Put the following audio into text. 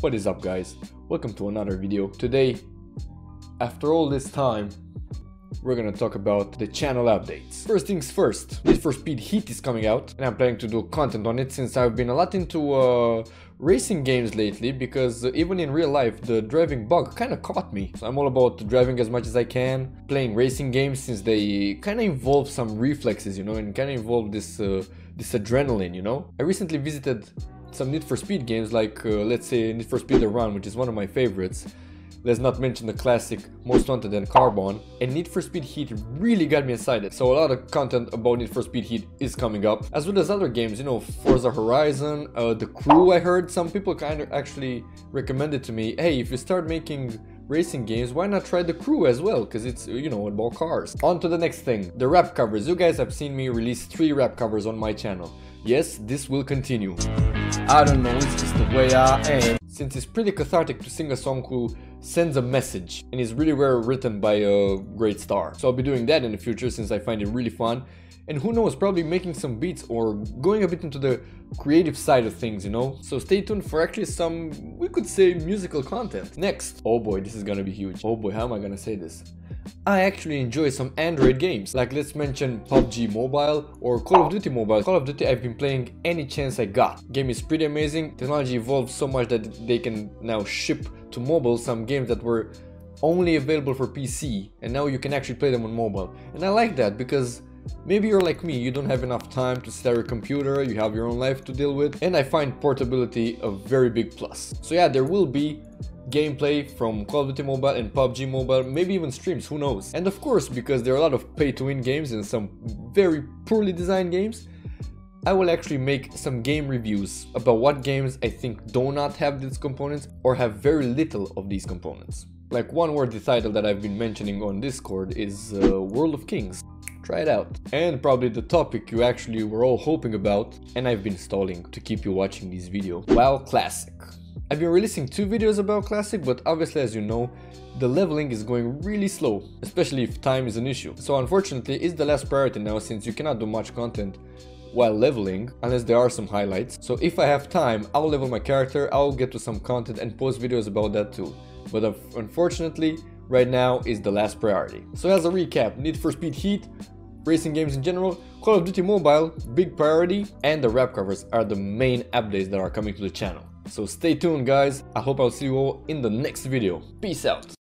What is up guys? Welcome to another video. Today, after all this time, we're gonna talk about the channel updates. First things first, Need for Speed Heat is coming out and I'm planning to do content on it since I've been a lot into uh, racing games lately because even in real life the driving bug kinda caught me. So I'm all about driving as much as I can, playing racing games since they kinda involve some reflexes, you know, and kinda involve this, uh, this adrenaline, you know? I recently visited some Need for Speed games like uh, let's say Need for Speed The Run which is one of my favorites Let's not mention the classic Most Wanted and Carbon. And Need for Speed Heat really got me excited. So a lot of content about Need for Speed Heat is coming up. As well as other games, you know, Forza Horizon, uh, The Crew I heard. Some people kind of actually recommended to me, hey, if you start making racing games, why not try The Crew as well? Because it's, you know, about cars. On to the next thing, the rap covers. You guys have seen me release three rap covers on my channel. Yes, this will continue. I don't know, it's just the way I am. Since it's pretty cathartic to sing a song who sends a message and is really well written by a great star. So I'll be doing that in the future since I find it really fun. And who knows, probably making some beats or going a bit into the creative side of things, you know? So stay tuned for actually some, we could say, musical content. Next, oh boy, this is gonna be huge. Oh boy, how am I gonna say this? I actually enjoy some Android games, like let's mention PUBG Mobile or Call of Duty Mobile. Call of Duty I've been playing any chance I got. Game is pretty amazing, technology evolved so much that they can now ship to mobile some games that were only available for PC and now you can actually play them on mobile. And I like that because Maybe you're like me, you don't have enough time to set your computer, you have your own life to deal with, and I find portability a very big plus. So yeah, there will be gameplay from Call of Duty Mobile and PUBG Mobile, maybe even streams, who knows. And of course, because there are a lot of pay-to-win games and some very poorly designed games, I will actually make some game reviews about what games I think do not have these components or have very little of these components. Like one worthy title that I've been mentioning on Discord is uh, World of Kings. Try it out. And probably the topic you actually were all hoping about and I've been stalling to keep you watching this video. WoW Classic. I've been releasing two videos about Classic, but obviously as you know, the leveling is going really slow, especially if time is an issue. So unfortunately, it's the last priority now since you cannot do much content while leveling, unless there are some highlights. So if I have time, I'll level my character, I'll get to some content and post videos about that too. But unfortunately, right now is the last priority. So as a recap, Need for Speed Heat, racing games in general, Call of Duty Mobile, big priority, and the rap covers are the main updates that are coming to the channel. So stay tuned guys, I hope I'll see you all in the next video. Peace out!